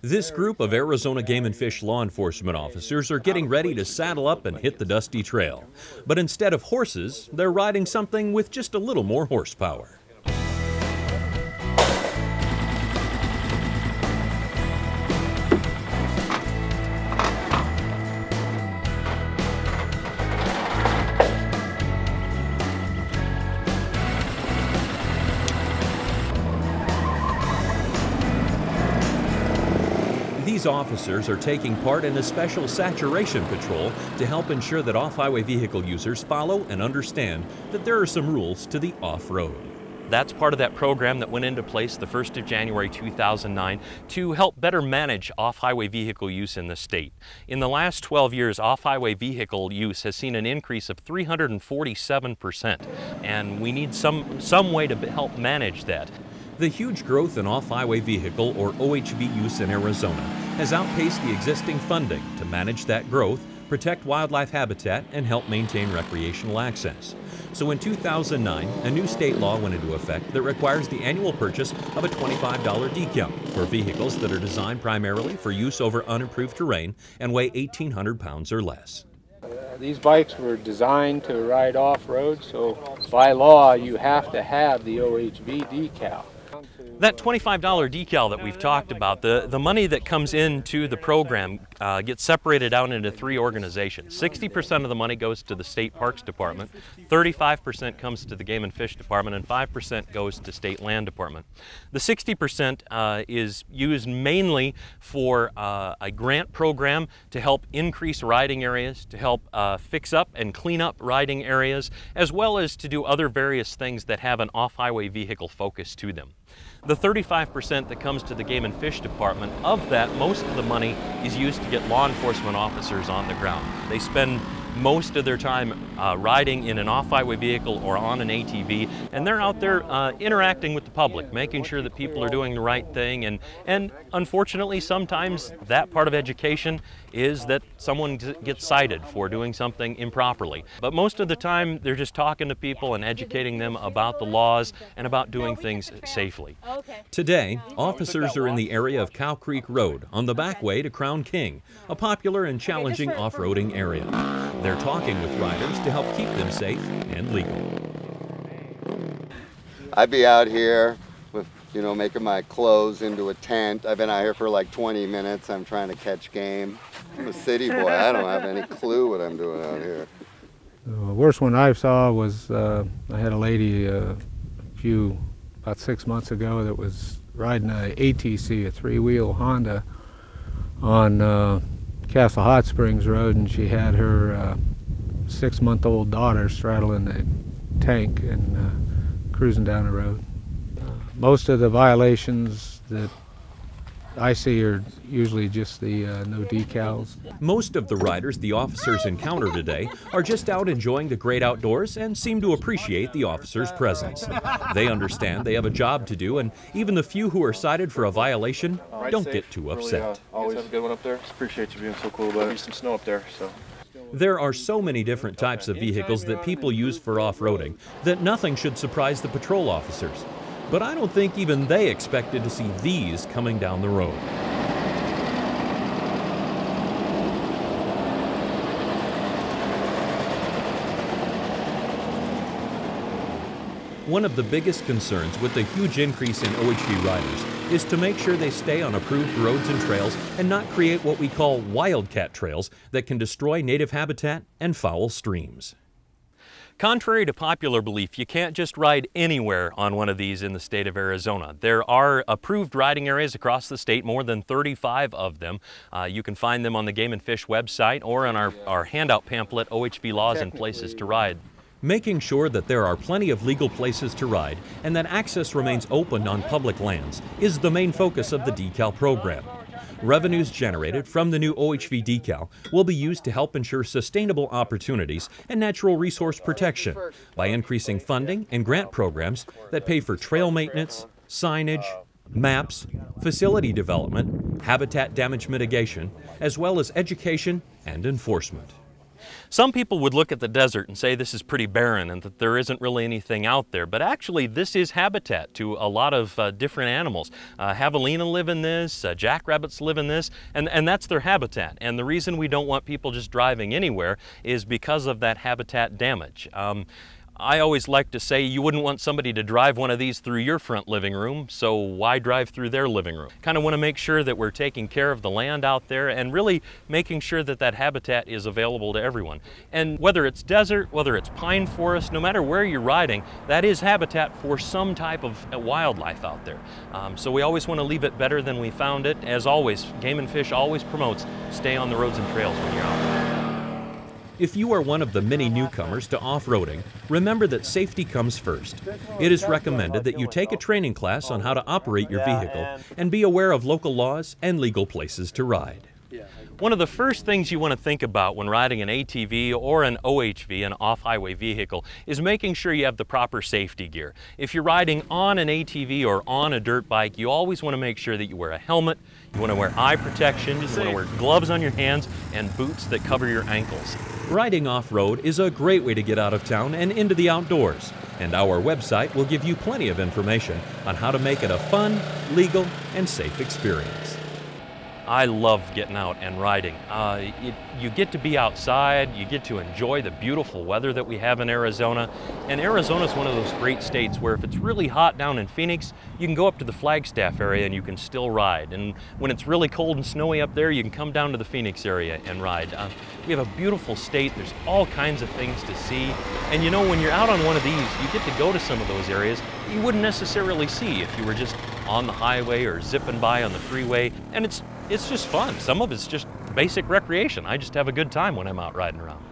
This group of Arizona Game and Fish law enforcement officers are getting ready to saddle up and hit the dusty trail. But instead of horses, they're riding something with just a little more horsepower. These officers are taking part in a special saturation patrol to help ensure that off highway vehicle users follow and understand that there are some rules to the off road. That's part of that program that went into place the 1st of January 2009 to help better manage off highway vehicle use in the state. In the last 12 years, off highway vehicle use has seen an increase of 347%, and we need some, some way to help manage that. The huge growth in off highway vehicle or OHV use in Arizona has outpaced the existing funding to manage that growth, protect wildlife habitat, and help maintain recreational access. So in 2009, a new state law went into effect that requires the annual purchase of a $25 decal for vehicles that are designed primarily for use over unimproved terrain and weigh 1,800 pounds or less. Uh, these bikes were designed to ride off-road, so by law you have to have the OHV decal. That $25 decal that we've talked about, the, the money that comes into the program uh, gets separated out into three organizations. 60% of the money goes to the State Parks Department, 35% comes to the Game and Fish Department, and 5% goes to State Land Department. The 60% uh, is used mainly for uh, a grant program to help increase riding areas, to help uh, fix up and clean up riding areas, as well as to do other various things that have an off-highway vehicle focus to them. The 35% that comes to the Game and Fish Department, of that, most of the money is used to get law enforcement officers on the ground. They spend most of their time uh, riding in an off-highway vehicle or on an ATV, and they're out there uh, interacting with the public, making sure that people are doing the right thing. And, and unfortunately, sometimes that part of education is that someone gets cited for doing something improperly. But most of the time, they're just talking to people and educating them about the laws and about doing things safely. Today, officers are in the area of Cow Creek Road on the back way to Crown King, a popular and challenging off-roading area. They're talking with riders to help keep them safe and legal. I'd be out here with, you know, making my clothes into a tent. I've been out here for like 20 minutes. I'm trying to catch game. I'm a city boy. I don't have any clue what I'm doing out here. The worst one I saw was uh, I had a lady uh, a few, about six months ago that was riding a ATC, a three-wheel Honda, on uh, Castle Hot Springs Road, and she had her uh, six-month-old daughter straddling the tank and uh, cruising down the road. most of the violations that I see are usually just the uh, no decals. Most of the riders the officers encounter today are just out enjoying the great outdoors and seem to appreciate the officers' presence. They understand they have a job to do, and even the few who are cited for a violation don't get too upset. Really, always have a good one up there. Just appreciate you being so cool about it. some snow up there, so. There are so many different types of vehicles that people use for off-roading that nothing should surprise the patrol officers but I don't think even they expected to see these coming down the road. One of the biggest concerns with the huge increase in OHV riders is to make sure they stay on approved roads and trails and not create what we call wildcat trails that can destroy native habitat and foul streams. Contrary to popular belief, you can't just ride anywhere on one of these in the state of Arizona. There are approved riding areas across the state, more than 35 of them. Uh, you can find them on the Game and Fish website or on our, our handout pamphlet, OHV Laws and Places to Ride. Making sure that there are plenty of legal places to ride and that access remains open on public lands is the main focus of the decal program. Revenues generated from the new OHV decal will be used to help ensure sustainable opportunities and natural resource protection by increasing funding and grant programs that pay for trail maintenance, signage, maps, facility development, habitat damage mitigation, as well as education and enforcement. Some people would look at the desert and say this is pretty barren and that there isn't really anything out there, but actually this is habitat to a lot of uh, different animals. Uh, javelina live in this, uh, jackrabbits live in this, and, and that's their habitat. And the reason we don't want people just driving anywhere is because of that habitat damage. Um, I always like to say you wouldn't want somebody to drive one of these through your front living room, so why drive through their living room? Kind of want to make sure that we're taking care of the land out there and really making sure that that habitat is available to everyone. And whether it's desert, whether it's pine forest, no matter where you're riding, that is habitat for some type of wildlife out there. Um, so we always want to leave it better than we found it. As always, Game and Fish always promotes stay on the roads and trails when you're out there. If you are one of the many newcomers to off-roading, remember that safety comes first. It is recommended that you take a training class on how to operate your vehicle and be aware of local laws and legal places to ride. One of the first things you want to think about when riding an ATV or an OHV, an off-highway vehicle, is making sure you have the proper safety gear. If you're riding on an ATV or on a dirt bike, you always want to make sure that you wear a helmet, you want to wear eye protection, you want to wear gloves on your hands, and boots that cover your ankles. Riding off-road is a great way to get out of town and into the outdoors, and our website will give you plenty of information on how to make it a fun, legal, and safe experience. I love getting out and riding. Uh, it, you get to be outside, you get to enjoy the beautiful weather that we have in Arizona. And Arizona is one of those great states where if it's really hot down in Phoenix, you can go up to the Flagstaff area and you can still ride. And when it's really cold and snowy up there, you can come down to the Phoenix area and ride. Uh, we have a beautiful state, there's all kinds of things to see. And you know, when you're out on one of these, you get to go to some of those areas you wouldn't necessarily see if you were just on the highway or zipping by on the freeway. And it's it's just fun. Some of it's just basic recreation. I just have a good time when I'm out riding around.